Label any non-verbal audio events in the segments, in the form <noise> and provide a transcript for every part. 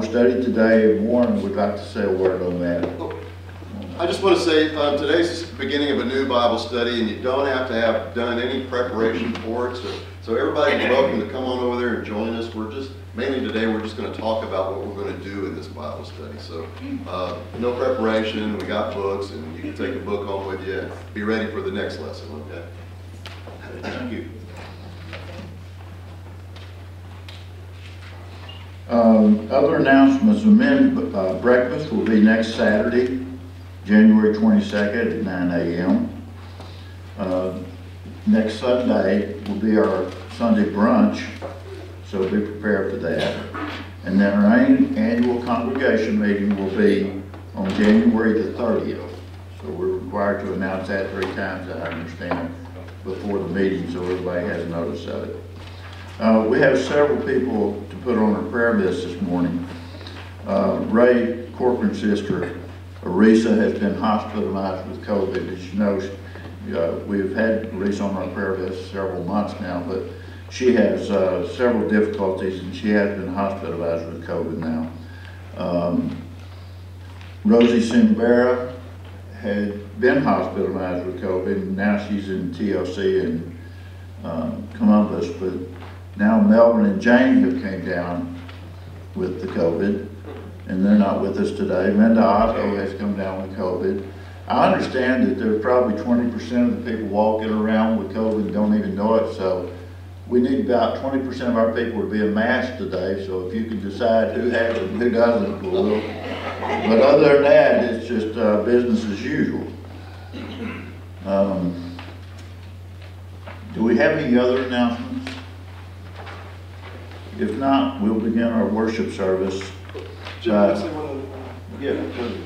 Bible study today. Warren would like to say a word on that. I just want to say, um, today's the beginning of a new Bible study, and you don't have to have done any preparation for it. So, so everybody's welcome to come on over there and join us. We're just, mainly today, we're just going to talk about what we're going to do in this Bible study. So, uh, no preparation, we got books, and you can take a book home with you be ready for the next lesson, okay? Thank you. Um, Other announcements, the men's uh, breakfast will be next Saturday, January 22nd at 9 a.m. Uh, Next Sunday will be our Sunday brunch, so be prepared for that. And then our annual congregation meeting will be on January the 30th. So we're required to announce that three times, I understand, before the meeting, so everybody has notice of it. Uh, we have several people put on our prayer list this morning. Uh, Ray Corcoran's sister, Arisa, has been hospitalized with COVID. As you know, she- uh, we've had Arisa on our prayer list several months now, but she has, uh, several difficulties and she has been hospitalized with COVID now. Um, Rosie Simbera had been hospitalized with COVID, and now she's in TLC in um, Columbus, but now Melvin and Jane have came down with the COVID, and they're not with us today. Linda Otto has come down with COVID. I understand that there are probably twenty percent of the people walking around with COVID and don't even know it, so we need about twenty percent of our people to be a mask today, so if you can decide who has it and who doesn't, we'll. But other than that, it's just, uh, business as usual. Um, Do we have any other announcements? If not, we'll begin our worship service. Jim, can I say one other thing?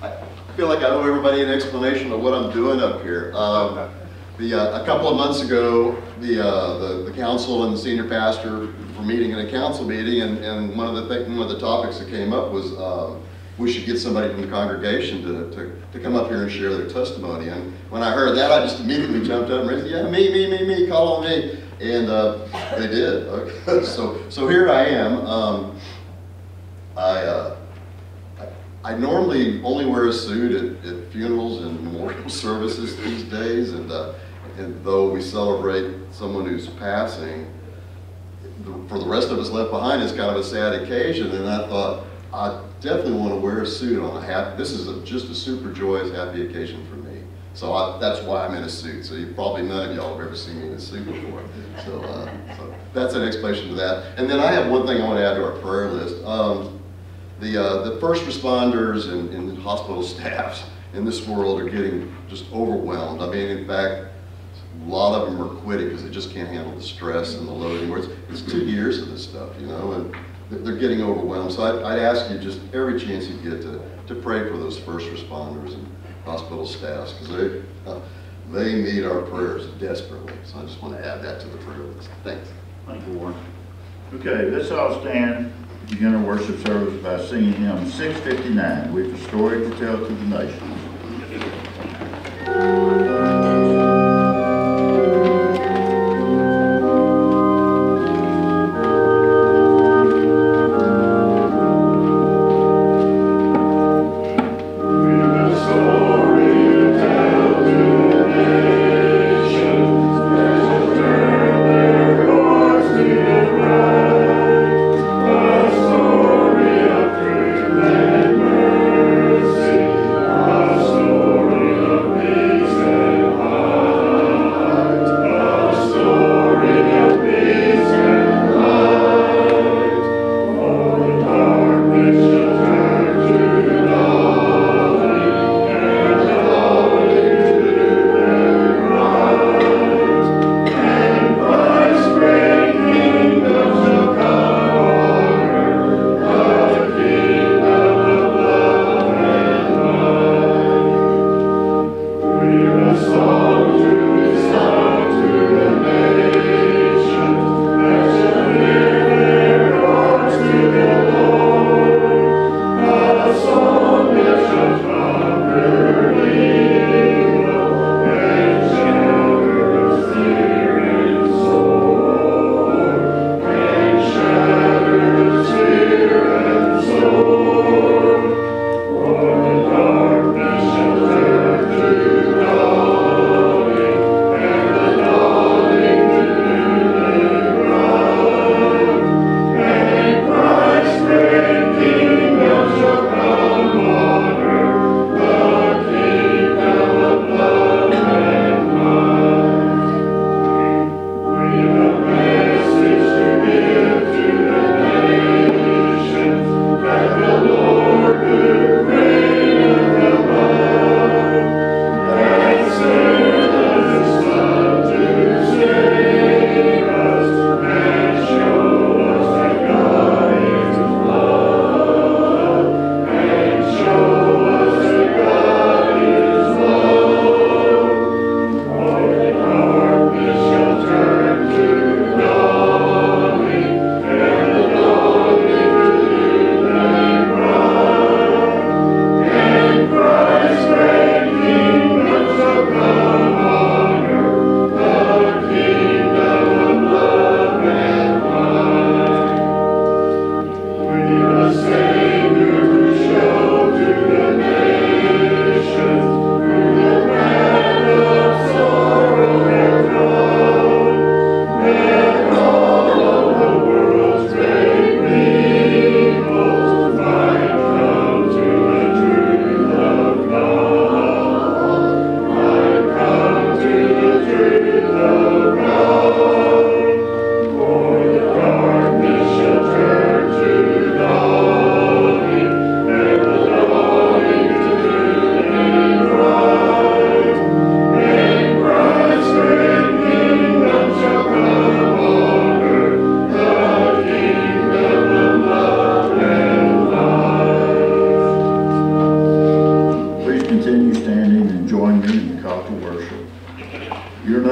Yeah. I feel like I owe everybody an explanation of what I'm doing up here. Um, The, uh, a couple of months ago, the, uh, the, the council and the senior pastor were meeting in a council meeting, and, and one of the, one of the topics that came up was, um, we should get somebody from the congregation to, to, to come up here and share their testimony. And when I heard that, I just immediately jumped up and raised, yeah, me, me, me, me, call on me. And, uh, they did. Okay. <laughs> So, so here I am. Um, I, uh, I normally only wear a suit at, at funerals and memorial <laughs> services these days, and, uh, and though we celebrate someone who's passing, the- for the rest of us left behind, it's kind of a sad occasion, and I thought, I definitely want to wear a suit on a happy, this is a- just a super joyous, happy occasion for. So I, that's why I'm in a suit, so you, probably none of y'all have ever seen me in a suit before. So, uh, so that's an explanation to that. And then I have one thing I want to add to our prayer list. Um, the, uh, the first responders and, and hospital <laughs> staffs in this world are getting just overwhelmed. I mean, in fact, a lot of them are quitting because they just can't handle the stress and the load anymore. It's, it's two years of this stuff, you know, and they're- getting overwhelmed. So I'd, I'd ask you just every chance you get to, to pray for those first responders and hospital staffs because they, uh, they need our prayers desperately. So I just want to add that to the prayer list. Thanks. Thank you, Warren. Okay, let's all stand, begin our worship service by singing hymn six fifty-nine, we've a story to tell to the nations.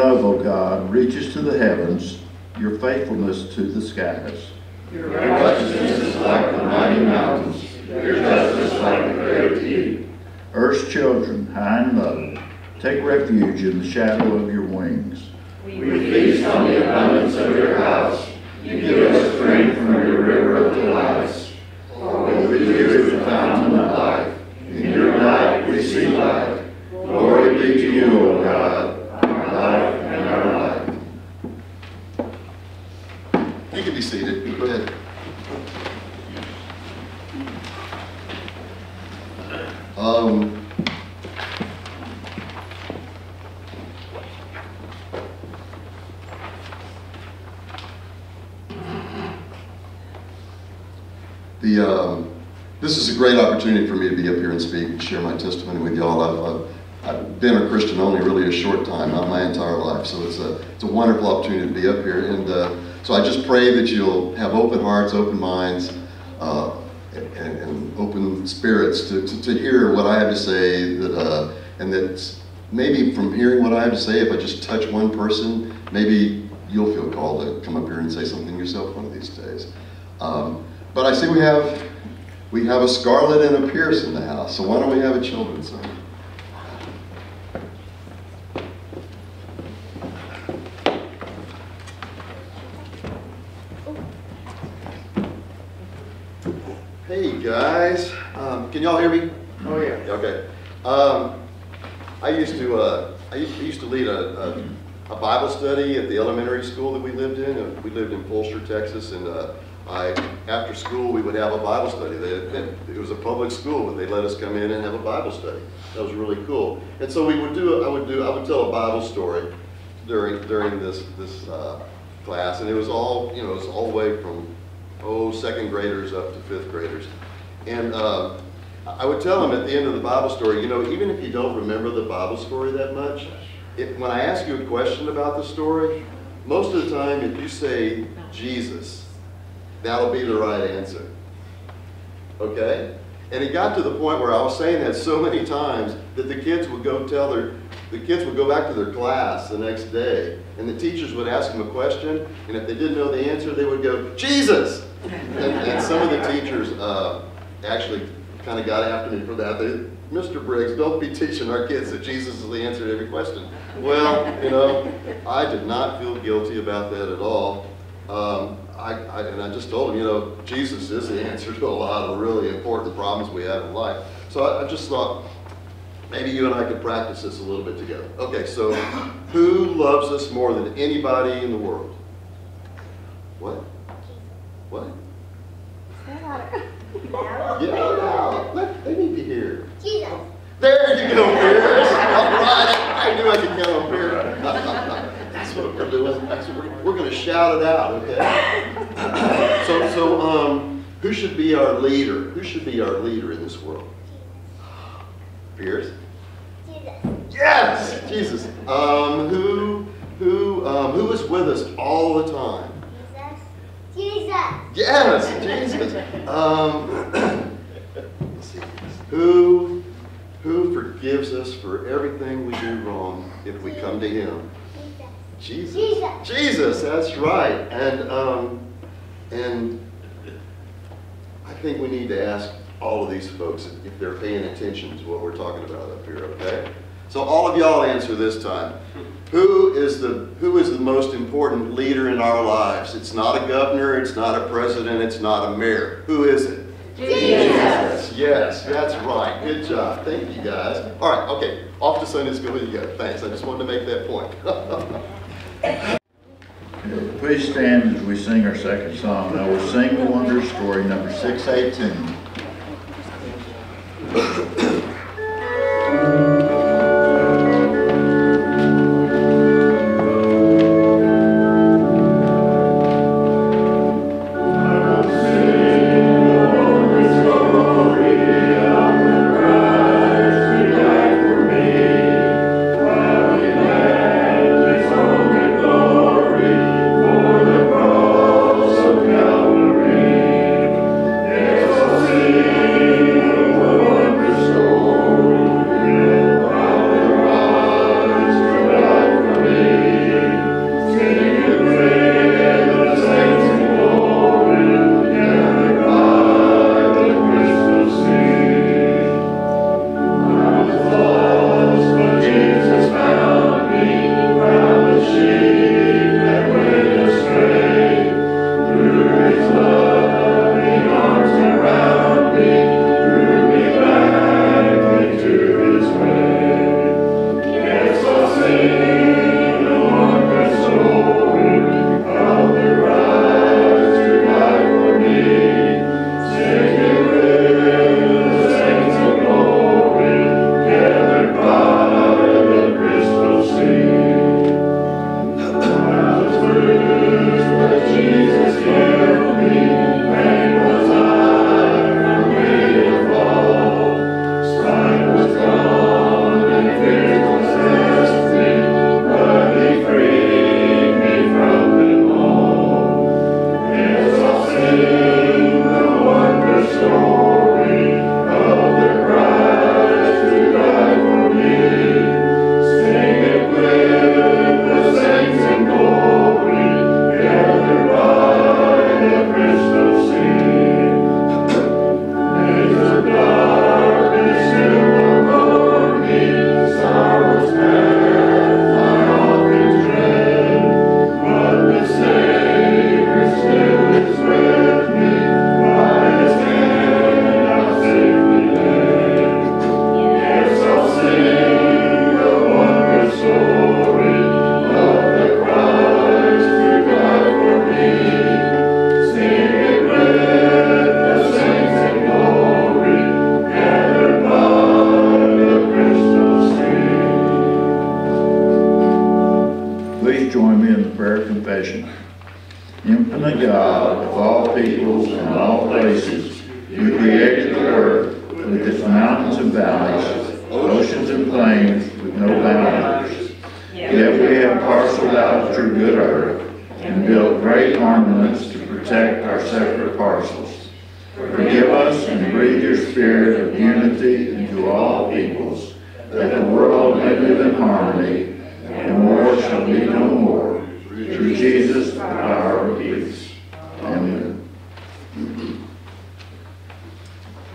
Love, O God, reaches to the heavens, your faithfulness to the skies. Your righteousness is like the mighty mountains, your justice like the great deep. Earth's children, high and low, take refuge in the shadow of your wings. We feast on the abundance of your house. You give us strength from your river of delights. For with you is the fountain of life. In your light we see life. Glory be to you, O God, our life and our life. You can be seated. Go ahead. Um, the, um, this is a great opportunity for me to be up here and speak and share my testimony with y'all. I've, I've, I've been a Christian only really a short time, not my entire life. So it's a, it's a wonderful opportunity to be up here. And uh, so I just pray that you'll have open hearts, open minds, uh, and, and open spirits to, to, to hear what I have to say. That uh, and that maybe from hearing what I have to say, if I just touch one person, maybe you'll feel called to come up here and say something yourself one of these days. Um, but I see we have we have a Scarlet and a Pierce in the house. So why don't we have a children's song? Hey guys, um, can y'all hear me? Oh, yeah. Okay. Um, I used to uh, I used, I used to lead a, a, a Bible study at the elementary school that we lived in. Uh, We lived in Polster, Texas, and uh, I after school we would have a Bible study. They, it was a public school, but they let us come in and have a Bible study. That was really cool. And so we would do I would do I would tell a Bible story during during this this uh, class, and it was all you know it was all the way from oh second graders up to fifth graders, and. Uh, I would tell them at the end of the Bible story, you know, even if you don't remember the Bible story that much, if, when I ask you a question about the story, most of the time if you say Jesus, that'll be the right answer. Okay? And it got to the point where I was saying that so many times that the kids would go tell their, the kids would go back to their class the next day, and the teachers would ask them a question, and if they didn't know the answer, they would go, Jesus! And, and some of the teachers uh, actually kind of got after me for that. They, Mr. Briggs, don't be teaching our kids that Jesus is the answer to every question. Well, you know, I did not feel guilty about that at all. Um, I, I, and I just told him, you know, Jesus is the answer to a lot of really important problems we have in life. So I, I just thought, maybe you and I could practice this a little bit together. Okay, so who loves us more than anybody in the world? What? What? Yeah, yeah. Let, they need to. Jesus. There you go, Pierce. All right. I knew I could count on Pierce. That's what we're doing. That's what we're, we're going to shout it out, okay? <coughs> So, so, um, who should be our leader? Who should be our leader in this world? Pierce? Jesus. Yes, Jesus. Um, who, who, um, who is with us all the time? Jesus. Jesus. Yes, Jesus. Um. Who, who forgives us for everything we do wrong if we come to Him? Jesus. Jesus. Jesus, that's right. And um, and I think we need to ask all of these folks if they're paying attention to what we're talking about up here. Okay. So all of y'all answer this time. Who is the who is the most important leader in our lives? It's not a governor, it's not a president, it's not a mayor. Who is it? Yes, that's right. Good job. Thank you guys. All right, okay. Off to Sunday school you go. Thanks. I just wanted to make that point. <laughs> Please stand as we sing our second song. Now we'll sing the Wonder Story, number 618.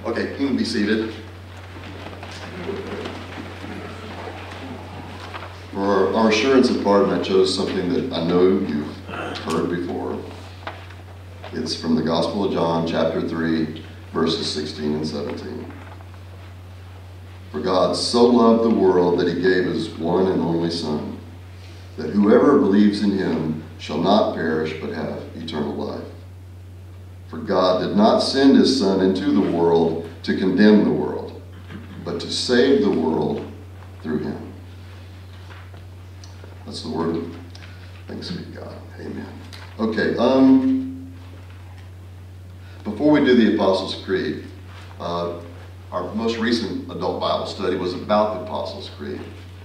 Okay, you can be seated. For our assurance of pardon, I chose something that I know you've heard before. It's from the Gospel of John, chapter 3, verses 16 and 17. For God so loved the world that he gave his one and only Son, that whoever believes in him shall not perish but have eternal life. For God did not send his Son into the world to condemn the world, but to save the world through him. That's the word. Thanks be to God. Amen. Okay, um, before we do the Apostles' Creed, uh, our most recent adult Bible study was about the Apostles' Creed.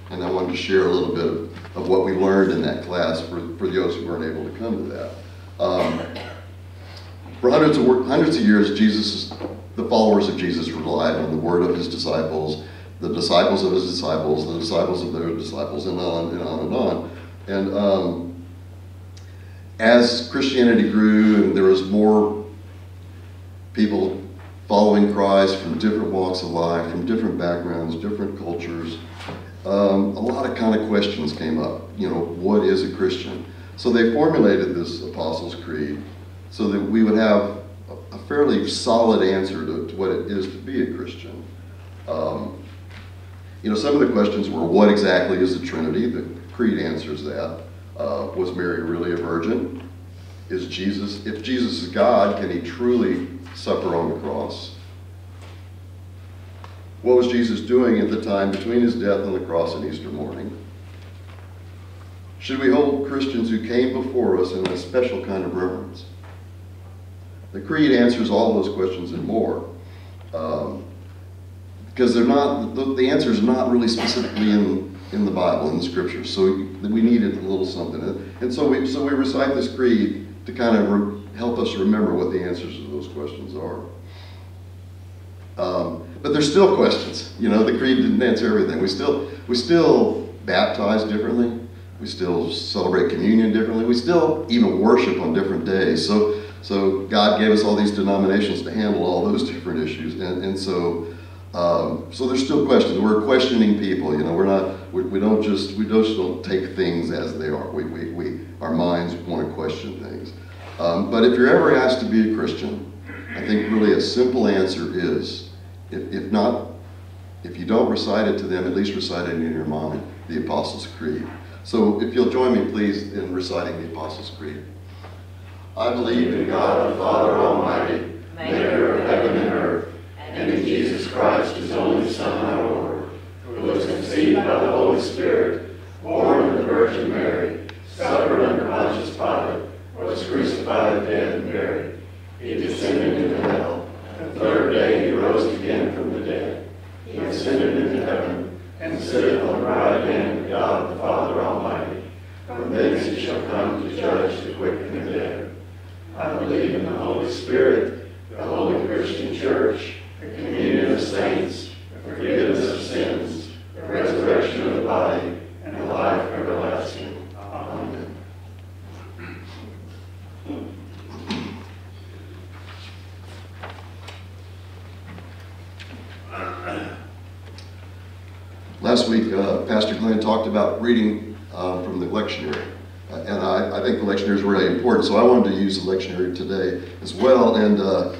And I wanted to share a little bit of, of what we learned in that class for, for those who weren't able to come to that. Um, for hundreds of, hundreds of years, Jesus, the followers of Jesus relied on the word of his disciples, the disciples of his disciples, the disciples of their disciples, and on and on and on. And um, as Christianity grew and there was more people following Christ from different walks of life, from different backgrounds, different cultures, um, a lot of kind of questions came up. You know, what is a Christian? So they formulated this Apostles' Creed so that we would have a- fairly solid answer to, to what it is to be a Christian. Um, you know, some of the questions were, what exactly is the Trinity? The Creed answers that. Uh, was Mary really a virgin? Is Jesus, if Jesus is God, can he truly suffer on the cross? What was Jesus doing at the time between his death on the cross and Easter morning? Should we hold Christians who came before us in a special kind of reverence? The Creed answers all those questions and more. Um, because they're not, the, the answer is not really specifically in, in the Bible, in the scriptures. So we needed a little something. And, so, we, so we recite this creed to kind of re- help us remember what the answers to those questions are. Um, but there's still questions. You know, the creed didn't answer everything. We still, we still baptize differently. We still celebrate communion differently. We still even worship on different days. So, so God gave us all these denominations to handle all those different issues. And, and so, um, so there's still questions. We're questioning people. You know, we're not. We, we don't just. We just don't take things as they are. We, we, we our minds want to question things. Um, but if you're ever asked to be a Christian, I think really a simple answer is, if, if not, if you don't recite it to them, at least recite it in your mind, the Apostles' Creed. So if you'll join me, please, in reciting the Apostles' Creed. I believe in God the Father Almighty, maker of heaven and earth, and in Jesus Christ, his only Son, our Lord, who was conceived by the Holy Spirit, born of the Virgin Mary, suffered under Pontius Pilate, was crucified, dead, and buried. He descended into hell. The third day he rose again from the dead. He ascended into heaven, and sitteth on the right hand of God the Father Almighty. From thence he shall come to judge the quick and the dead. I believe in the Holy Spirit, the holy Christian church, the communion of saints, the forgiveness of sins, the resurrection of the body, and the life everlasting. Amen. Last week, uh, Pastor Glenn talked about reading uh, from the lectionary. And I, I think the lectionary is really important, so I wanted to use the lectionary today as well. And uh,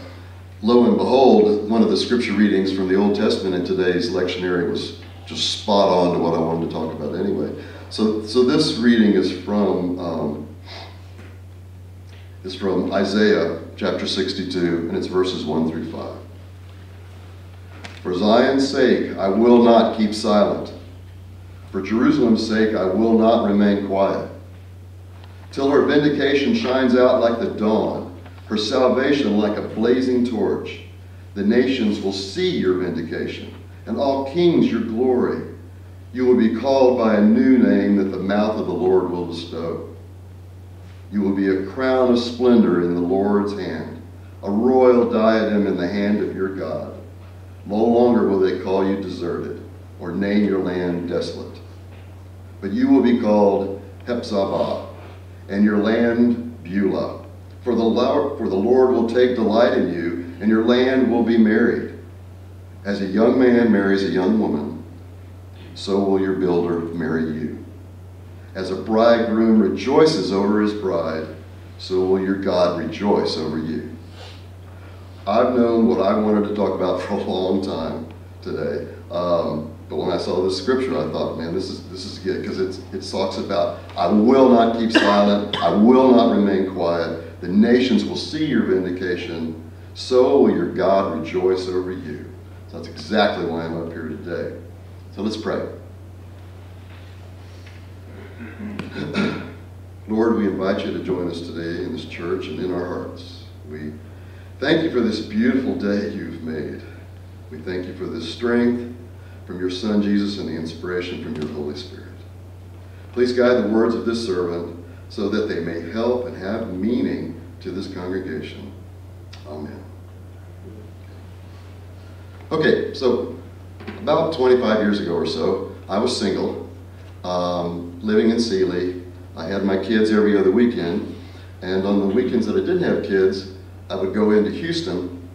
lo and behold, one of the scripture readings from the Old Testament in today's lectionary was just spot on to what I wanted to talk about anyway. So, so this reading is from um, is from Isaiah chapter 62, and it's verses 1 through 5. For Zion's sake, I will not keep silent. For Jerusalem's sake, I will not remain quiet. Till her vindication shines out like the dawn, her salvation like a blazing torch. The nations will see your vindication, and all kings your glory. You will be called by a new name that the mouth of the Lord will bestow. You will be a crown of splendor in the Lord's hand, a royal diadem in the hand of your God. No longer will they call you deserted or name your land desolate, but you will be called Hephzibah, and your land Beulah. For the, Lord, for the Lord will take delight in you, and your land will be married. As a young man marries a young woman, so will your builder marry you. As a bridegroom rejoices over his bride, so will your God rejoice over you. I've known what I wanted to talk about <laughs> for a long time today. Um, but when I saw this scripture, I thought, man, this is this is good because it's it talks about I will not keep silent, I will not remain quiet. The nations will see your vindication, so will your God rejoice over you. So that's exactly why I'm up here today. So let's pray. <clears throat> Lord, we invite you to join us today in this church and in our hearts. We thank you for this beautiful day you've made. We thank you for this strength from your Son Jesus and the inspiration from your Holy Spirit. Please guide the words of this servant so that they may help and have meaning to this congregation. Amen. Okay, so about 25 years ago or so, I was single, um, living in Sealy. I had my kids every other weekend, and on the weekends that I didn't have kids, I would go into Houston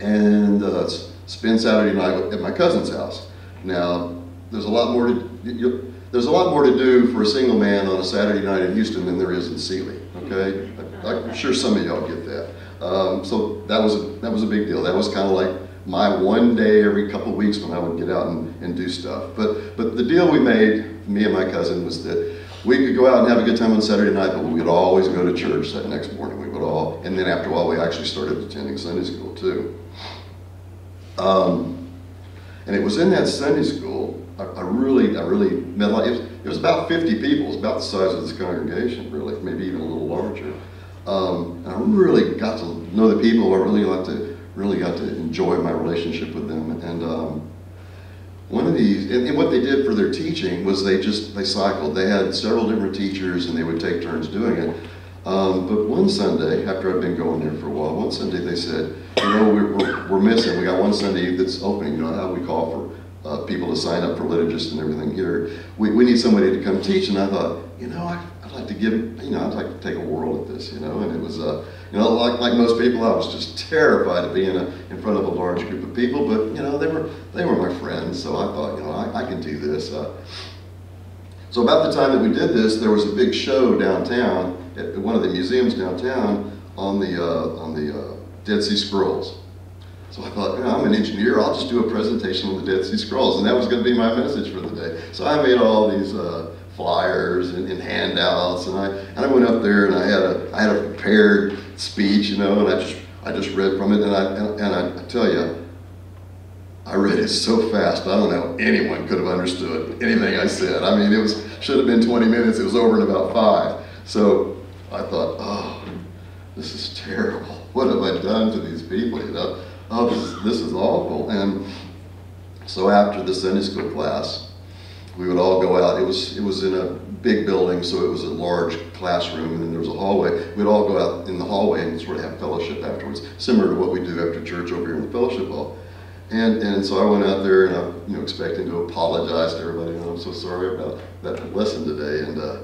and uh, spend Saturday night at my cousin's house. Now, there's a lot more to there's a lot more to do for a single man on a Saturday night in Houston than there is in Sealy. Okay, I, I'm sure some of y'all get that. Um, so that was a, that was a big deal. That was kind of like my one day every couple weeks when I would get out and, and do stuff. But but the deal we made, me and my cousin, was that we could go out and have a good time on Saturday night, but we would always go to church that next morning. We would all, and then after a while, we actually started attending Sunday school too. Um, and it was in that Sunday school, I, I really, I really met a lot. It was, it was about 50 people. It was about the size of this congregation, really, maybe even a little larger. Um, and I really got to know the people. I really got to, really got to enjoy my relationship with them. And um, one of these, and, and what they did for their teaching was they just, they cycled. They had several different teachers and they would take turns doing it. Um, but one Sunday, after I'd been going there for a while, one Sunday they said, you know, we're, we're, we're missing. We got one Sunday that's opening. You know how we call for uh, people to sign up for liturgists and everything here. We, we need somebody to come teach. And I thought, you know, I, would like to give, you know, I'd like to take a whirl at this, you know. And it was, uh, you know, like, like most people, I was just terrified of being a, in front of a large group of people. But, you know, they were, they were my friends. So I thought, you know, I, I can do this. Uh, so about the time that we did this, there was a big show downtown at one of the museums downtown on the uh, on the uh, Dead Sea Scrolls. So I thought, you know, I'm an engineer. I'll just do a presentation on the Dead Sea Scrolls, and that was going to be my message for the day. So I made all these uh, flyers and, and, handouts, and I and I went up there and I had a I had a prepared speech, you know, and I just I just read from it, and I and, and I, tell you. I read it so fast, I don't know anyone could have understood anything I said. I mean, it was should have been 20 minutes. It was over in about five. So I thought, oh, this is terrible. What have I done to these people? You know, oh, this is, this is awful. And so after the Sunday school class, we would all go out. It was it was in a big building, so it was a large classroom, and then there was a hallway. We'd all go out in the hallway and sort of have fellowship afterwards, similar to what we do after church over here in the fellowship hall. And, and so I went out there and I'm you know, expecting to apologize to everybody. And I'm so sorry about that lesson today. And uh,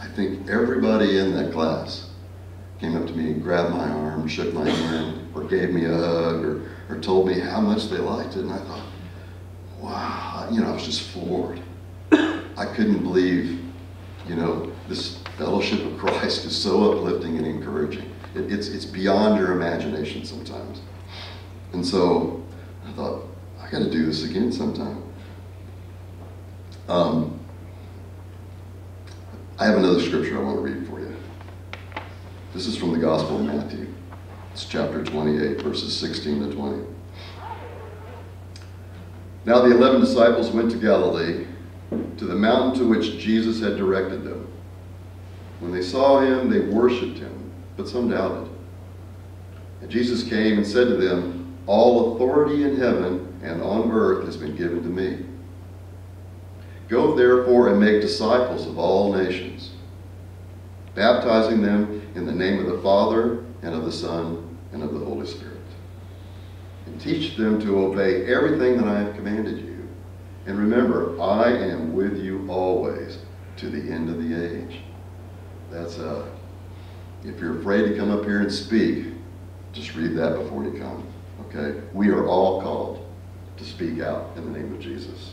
I think everybody in that class came up to me and grabbed my arm, shook my hand, or gave me a hug, or, or told me how much they liked it. And I thought, wow, you know, I was just floored. I couldn't believe, you know, this fellowship of Christ is so uplifting and encouraging. It, it's, it's beyond your imagination sometimes. And so I thought, I got to do this again sometime. Um, I have another scripture I want to read for you. This is from the Gospel of Matthew. It's chapter 28, verses 16 to 20. Now the eleven disciples went to Galilee, to the mountain to which Jesus had directed them. When they saw him, they worshipped him, but some doubted. And Jesus came and said to them, All authority in heaven and on earth has been given to me. Go therefore and make disciples of all nations, baptizing them in the name of the Father and of the Son and of the Holy Spirit. And teach them to obey everything that I have commanded you. And remember, I am with you always to the end of the age. That's uh, if you're afraid to come up here and speak, just read that before you come. Okay? We are all called to speak out in the name of Jesus.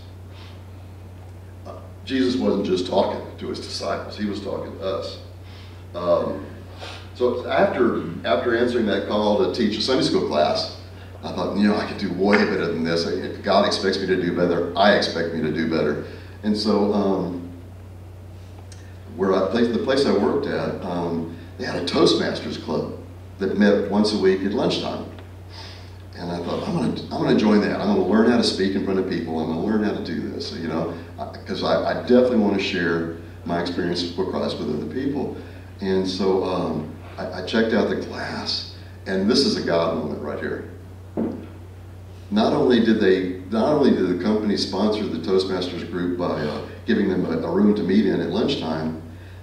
Jesus wasn't just talking to his disciples, he was talking to us. Um, so after, after answering that call to teach a Sunday school class, I thought, you know, I could do way better than this. If God expects me to do better, I expect me to do better. And so, um, where I, place, the place I worked at, um, they had a Toastmasters club that met once a week at lunchtime. And I thought, I'm gonna, I'm gonna join that. I'm gonna learn how to speak in front of people. I'm gonna learn how to do this, you know, because I, I, definitely want to share my experience with Christ with other people. And so um, I, I checked out the class, and this is a God moment right here. Not only did they, not only did the company sponsor the Toastmasters group by uh, giving them a, a room to meet in at lunchtime,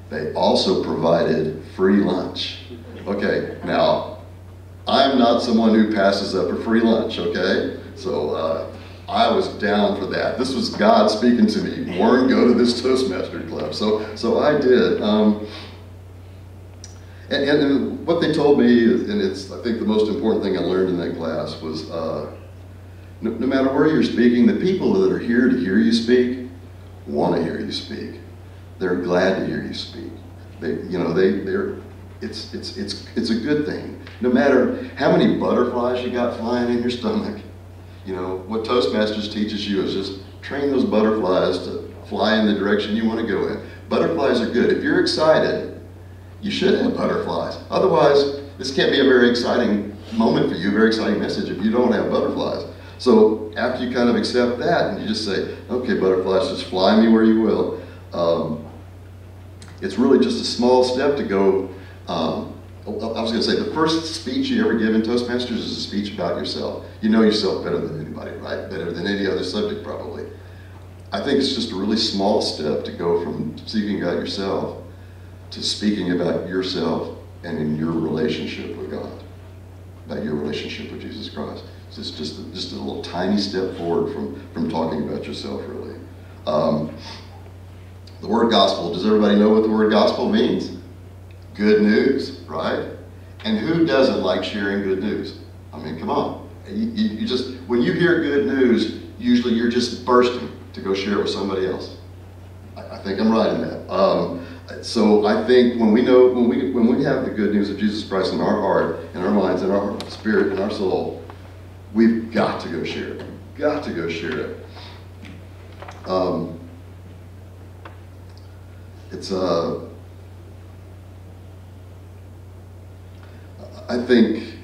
they also provided free lunch. Okay, now I'm not someone who passes up a free lunch, okay? So uh, I was down for that. This was God speaking to me. Warren, go to this Toastmaster club. So, so I did. Um, and, and, and, what they told me, and it's I think the most important thing I learned in that class was uh, no, no matter where you're speaking, the people that are here to hear you speak want to hear you speak. They're glad to hear you speak. They, you know, they, they're, it's, it's, it's, it's a good thing. No matter how many butterflies you got flying in your stomach, you know, what Toastmasters teaches you is just train those butterflies to fly in the direction you want to go in. Butterflies are good. If you're excited, you should have butterflies. Otherwise, this can't be a very exciting moment for you, a very exciting message if you don't have butterflies. So after you kind of accept that and you just say, okay, butterflies, just fly me where you will, um, it's really just a small step to go. Um, I was going to say, the first speech you ever give in Toastmasters is a speech about yourself. You know yourself better than anybody, right? Better than any other subject, probably. I think it's just a really small step to go from speaking about yourself to speaking about yourself and in your relationship with God, about your relationship with Jesus Christ. So it's just a, just a little tiny step forward from, from talking about yourself, really. Um, the word gospel, does everybody know what the word gospel means? Good news, right? And who doesn't like sharing good news? I mean, come on. You, you, you just, when you hear good news, usually you're just bursting to go share it with somebody else. I, I think I'm right in that. Um, so I think when we know, when we, when we have the good news of Jesus Christ in our heart, in our minds, in our spirit, in our soul, we've got to go share it. We've Got to go share it. Um, it's a, I think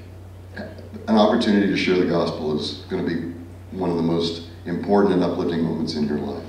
an opportunity to share the gospel is going to be one of the most important and uplifting moments in your life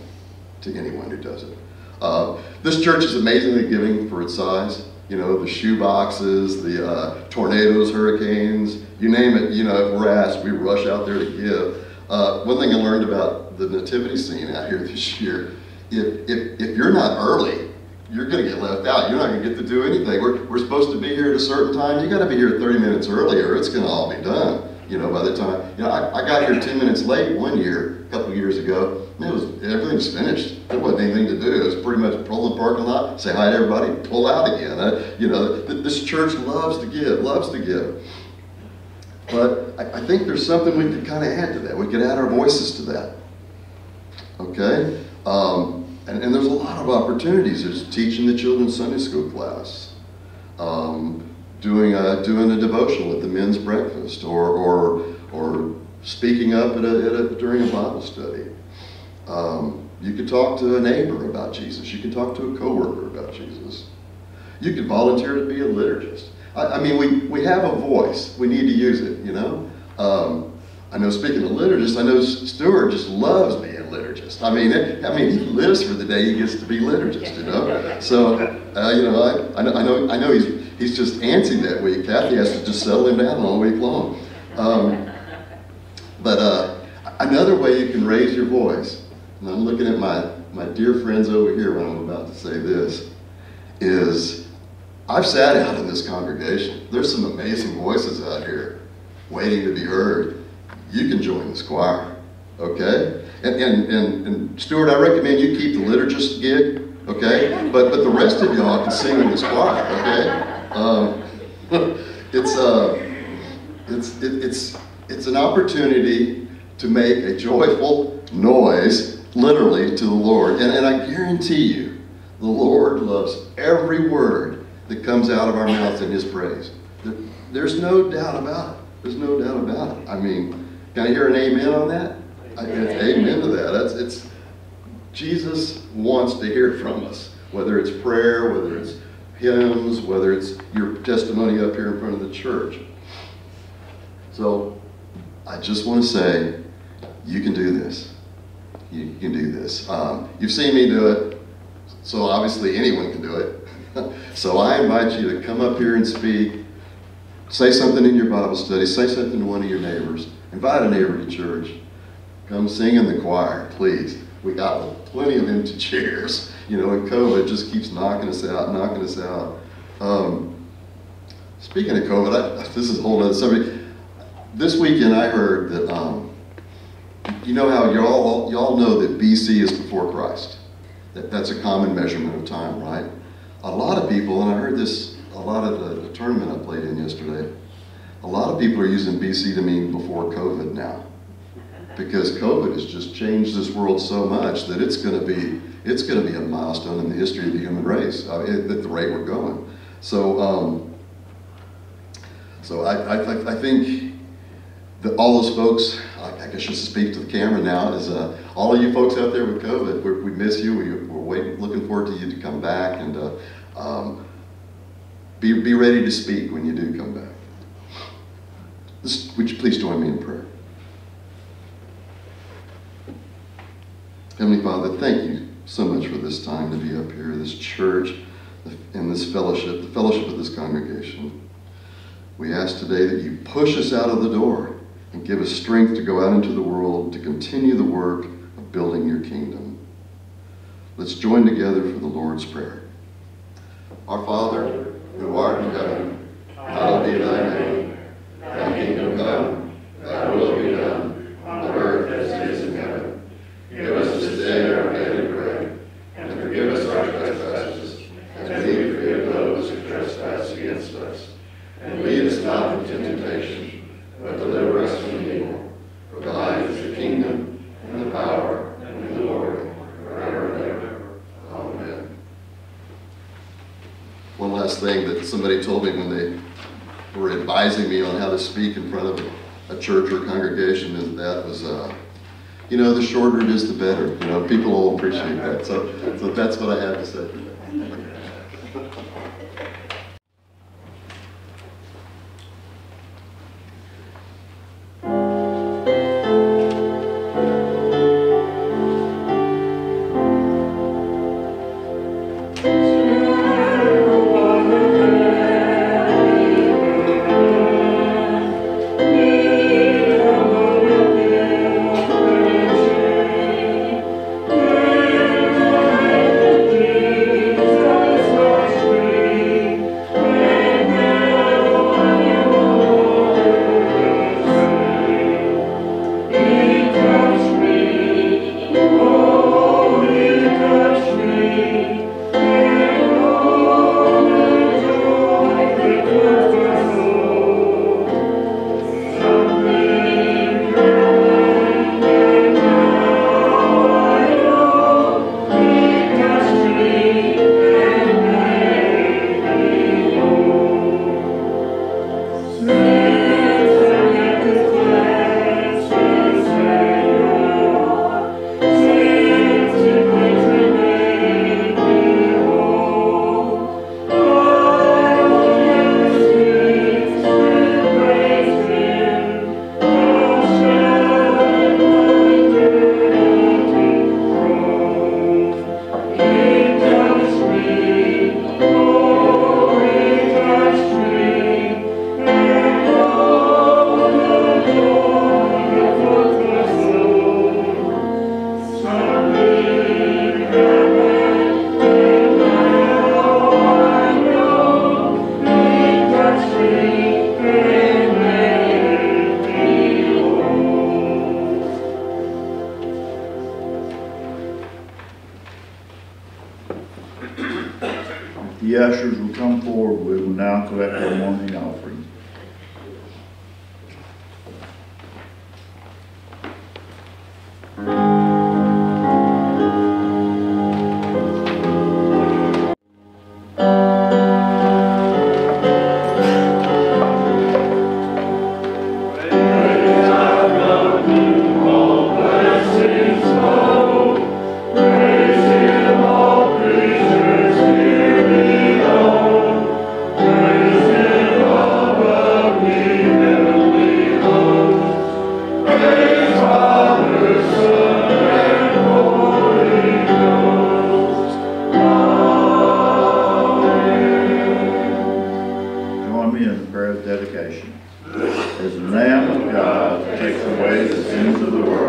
to anyone who does it. Uh, this church is amazingly giving for its size. You know, the shoe boxes, the uh, tornadoes, hurricanes, you name it, you know, if we're asked, we rush out there to give. Uh, one thing I learned about the nativity scene out here <laughs> this year, if, if, if you're not early, you're going to get left out. You're not going to get to do anything. We're, we're supposed to be here at a certain time. You got to be here 30 minutes earlier. It's going to all be done. You know, by the time, you know, I, I got here 10 minutes late one year, a couple years ago. It was, everything's finished. There wasn't anything to do. It was pretty much pull the parking lot, say hi to everybody, pull out again. Uh, you know, th this church loves to give, loves to give. But I, I think there's something we could kind of add to that. We could add our voices to that. Okay? Um, and, and, there's a lot of opportunities. There's teaching the children's Sunday school class, um, doing, a, doing a devotional at the men's breakfast, or, or, or speaking up at a, at a, during a Bible study. Um, you could talk to a neighbor about Jesus. You could talk to a coworker about Jesus. You could volunteer to be a liturgist. I, I mean, we, we have a voice. We need to use it, you know? Um, I know, speaking of liturgists, I know Stuart just loves a liturgist. I mean, it, I mean, he lives for the day he gets to be liturgist, you know. So, uh, you know, I, I know, I know, I know he's he's just antsy that week. Kathy has to just settle him down all week long. Um, but uh, another way you can raise your voice, and I'm looking at my my dear friends over here when I'm about to say this, is I've sat out in this congregation. There's some amazing voices out here waiting to be heard. You can join this choir, okay? And, and, and, and Stuart, I recommend you keep the liturgist gig, okay? But, but the rest of y'all can sing in this choir, okay? Um, <laughs> it's, uh, it's, it, it's, it's an opportunity to make a joyful noise, literally, to the Lord. And, and I guarantee you, the Lord loves every word that comes out of our mouths in His praise. There- There's no doubt about it. There's no doubt about it. I mean, can I hear an amen on that? Amen to that. That's, it's, Jesus wants to hear from us, whether it's prayer, whether it's hymns, whether it's your testimony up here in front of the church. So I just want to say, you can do this. You can do this. Um, you've seen me do it, so obviously anyone can do it. <laughs> so I invite you to come up here and speak. Say something in your Bible study. Say something to one of your neighbors. Invite a neighbor to church. Come sing in the choir, please. We got plenty of empty <laughs> chairs. You know, and COVID just keeps knocking us out, knocking us out. Um, speaking of COVID, I, <laughs> this is a whole other subject. This weekend I heard that, um, you know how y'all, y'all know that BC is before Christ. That, that's a common measurement of time, right? A lot of people, and I heard this a lot of the, the tournament I played in yesterday, a lot of people are using BC to mean before COVID now. Because COVID has just changed this world so much that it's going to be it's going to be a milestone in the history of the human race uh, at the rate we're going. So, um, so I, I, I think that all those folks, I, I guess just to speak to the camera now, is uh, all of you folks out there with COVID, we're, we miss you. We, we're waiting, looking forward to you to come back and uh, um, be, be ready to speak when you do come back. This, would you please join me in prayer? Heavenly Father, thank you so much for this time to be up here, this church, and this fellowship, the fellowship of this congregation. We ask today that you push us out of the door and give us strength to go out into the world to continue the work of building your kingdom. Let's join together for the Lord's Prayer. Our Father, who art in heaven, hallowed be thy name. Thy kingdom come, thy will be done, on earth as it is in heaven. Give us this day our daily bread, and forgive us our trespasses, as we forgive those who trespass against us. And lead us not into temptation, but deliver us from evil. For thine is the kingdom, and the power, and the glory, forever and ever. Amen. One last thing that somebody told me when they were advising me on how to speak in front of a church or congregation is that was, uh, you know, the shorter it is, the better. You know, people will appreciate that. So, so that's what I had to say. Dedication. As the Lamb of God takes away the sins of the world,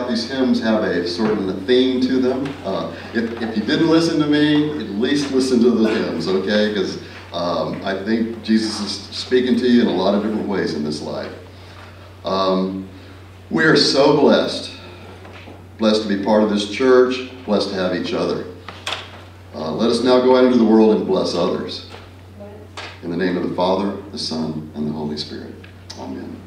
out these hymns have a sort of a theme to them. Uh, if, if you didn't listen to me, at least listen to the hymns, okay? Because um, I think Jesus is speaking to you in a lot of different ways in this life. Um, we are so blessed, blessed to be part of this church, blessed to have each other. Uh, let us now go out into the world and bless others. In the name of the Father, the Son, and the Holy Spirit. Amen.